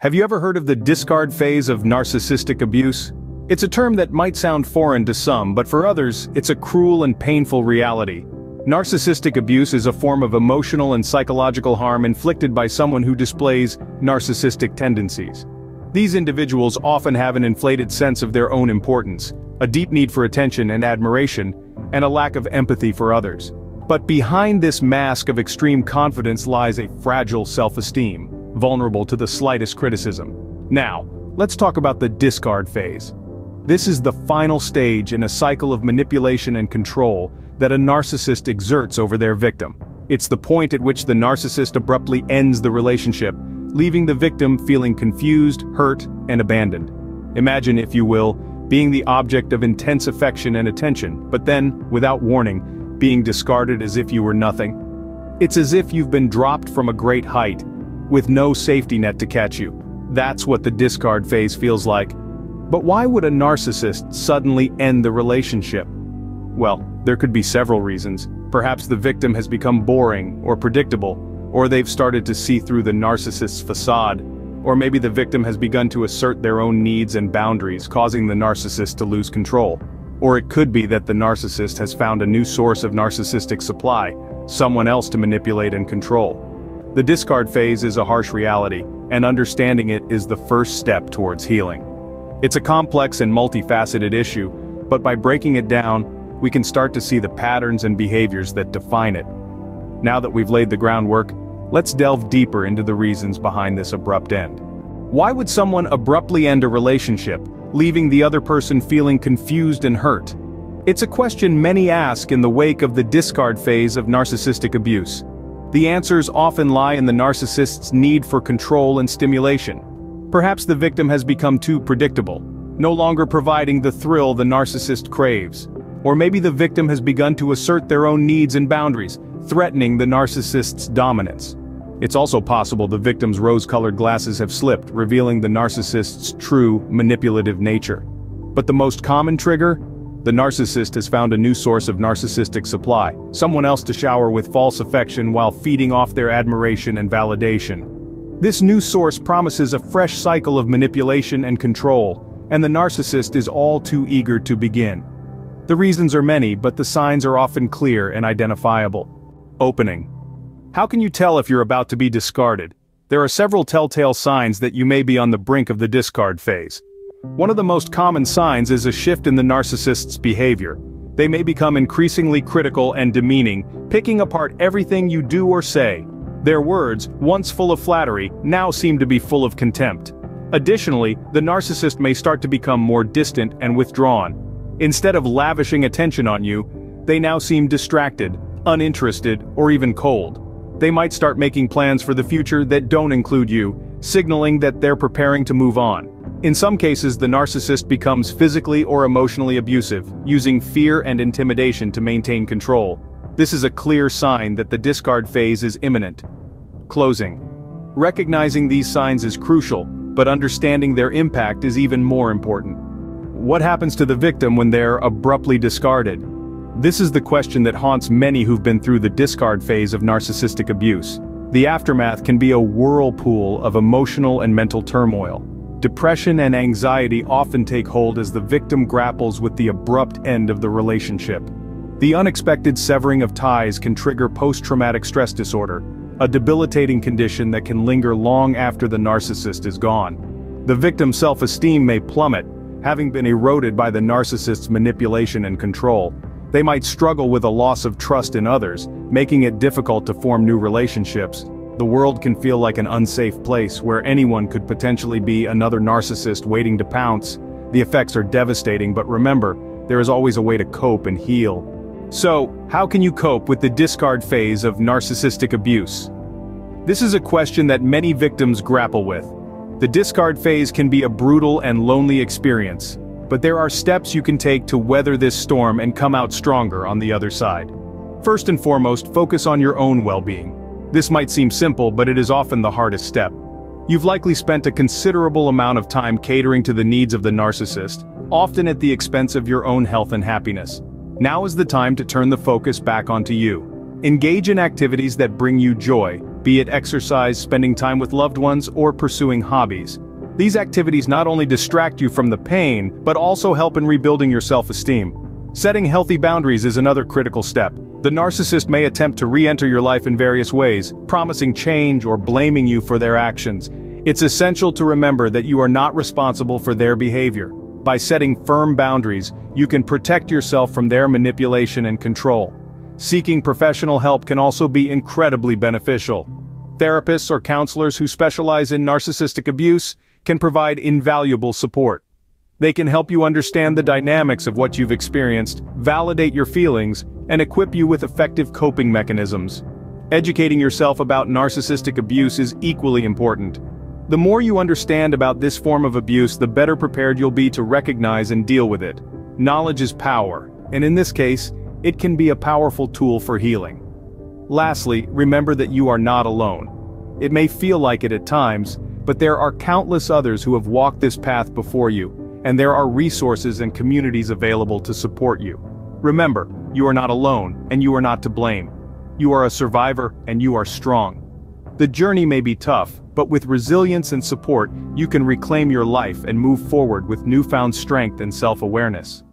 Have you ever heard of the discard phase of narcissistic abuse? It's a term that might sound foreign to some but for others, it's a cruel and painful reality. Narcissistic abuse is a form of emotional and psychological harm inflicted by someone who displays narcissistic tendencies. These individuals often have an inflated sense of their own importance, a deep need for attention and admiration, and a lack of empathy for others. But behind this mask of extreme confidence lies a fragile self-esteem, vulnerable to the slightest criticism. Now, let's talk about the discard phase. This is the final stage in a cycle of manipulation and control that a narcissist exerts over their victim. It's the point at which the narcissist abruptly ends the relationship, leaving the victim feeling confused, hurt, and abandoned. Imagine, if you will, being the object of intense affection and attention, but then, without warning, being discarded as if you were nothing. It's as if you've been dropped from a great height, with no safety net to catch you. That's what the discard phase feels like. But why would a narcissist suddenly end the relationship? Well, there could be several reasons. Perhaps the victim has become boring or predictable, or they've started to see through the narcissist's facade, or maybe the victim has begun to assert their own needs and boundaries causing the narcissist to lose control. Or it could be that the narcissist has found a new source of narcissistic supply, someone else to manipulate and control. The discard phase is a harsh reality, and understanding it is the first step towards healing. It's a complex and multifaceted issue, but by breaking it down, we can start to see the patterns and behaviors that define it. Now that we've laid the groundwork, let's delve deeper into the reasons behind this abrupt end. Why would someone abruptly end a relationship, leaving the other person feeling confused and hurt? It's a question many ask in the wake of the discard phase of narcissistic abuse. The answers often lie in the narcissist's need for control and stimulation. Perhaps the victim has become too predictable, no longer providing the thrill the narcissist craves. Or maybe the victim has begun to assert their own needs and boundaries, threatening the narcissist's dominance. It's also possible the victim's rose-colored glasses have slipped, revealing the narcissist's true, manipulative nature. But the most common trigger? The narcissist has found a new source of narcissistic supply, someone else to shower with false affection while feeding off their admiration and validation. This new source promises a fresh cycle of manipulation and control, and the narcissist is all too eager to begin. The reasons are many but the signs are often clear and identifiable. Opening. How can you tell if you're about to be discarded? There are several telltale signs that you may be on the brink of the discard phase. One of the most common signs is a shift in the narcissist's behavior. They may become increasingly critical and demeaning, picking apart everything you do or say. Their words, once full of flattery, now seem to be full of contempt. Additionally, the narcissist may start to become more distant and withdrawn, Instead of lavishing attention on you, they now seem distracted, uninterested, or even cold. They might start making plans for the future that don't include you, signaling that they're preparing to move on. In some cases the narcissist becomes physically or emotionally abusive, using fear and intimidation to maintain control. This is a clear sign that the discard phase is imminent. Closing. Recognizing these signs is crucial, but understanding their impact is even more important. What happens to the victim when they're abruptly discarded? This is the question that haunts many who've been through the discard phase of narcissistic abuse. The aftermath can be a whirlpool of emotional and mental turmoil. Depression and anxiety often take hold as the victim grapples with the abrupt end of the relationship. The unexpected severing of ties can trigger post-traumatic stress disorder, a debilitating condition that can linger long after the narcissist is gone. The victim's self-esteem may plummet, having been eroded by the narcissist's manipulation and control. They might struggle with a loss of trust in others, making it difficult to form new relationships. The world can feel like an unsafe place where anyone could potentially be another narcissist waiting to pounce. The effects are devastating but remember, there is always a way to cope and heal. So, how can you cope with the discard phase of narcissistic abuse? This is a question that many victims grapple with. The discard phase can be a brutal and lonely experience, but there are steps you can take to weather this storm and come out stronger on the other side. First and foremost, focus on your own well-being. This might seem simple but it is often the hardest step. You've likely spent a considerable amount of time catering to the needs of the narcissist, often at the expense of your own health and happiness. Now is the time to turn the focus back onto you. Engage in activities that bring you joy, be it exercise, spending time with loved ones, or pursuing hobbies. These activities not only distract you from the pain, but also help in rebuilding your self-esteem. Setting healthy boundaries is another critical step. The narcissist may attempt to re-enter your life in various ways, promising change or blaming you for their actions. It's essential to remember that you are not responsible for their behavior. By setting firm boundaries, you can protect yourself from their manipulation and control. Seeking professional help can also be incredibly beneficial. Therapists or counselors who specialize in narcissistic abuse can provide invaluable support. They can help you understand the dynamics of what you've experienced, validate your feelings, and equip you with effective coping mechanisms. Educating yourself about narcissistic abuse is equally important. The more you understand about this form of abuse the better prepared you'll be to recognize and deal with it. Knowledge is power, and in this case, it can be a powerful tool for healing. Lastly, remember that you are not alone. It may feel like it at times, but there are countless others who have walked this path before you, and there are resources and communities available to support you. Remember, you are not alone, and you are not to blame. You are a survivor, and you are strong. The journey may be tough, but with resilience and support, you can reclaim your life and move forward with newfound strength and self-awareness.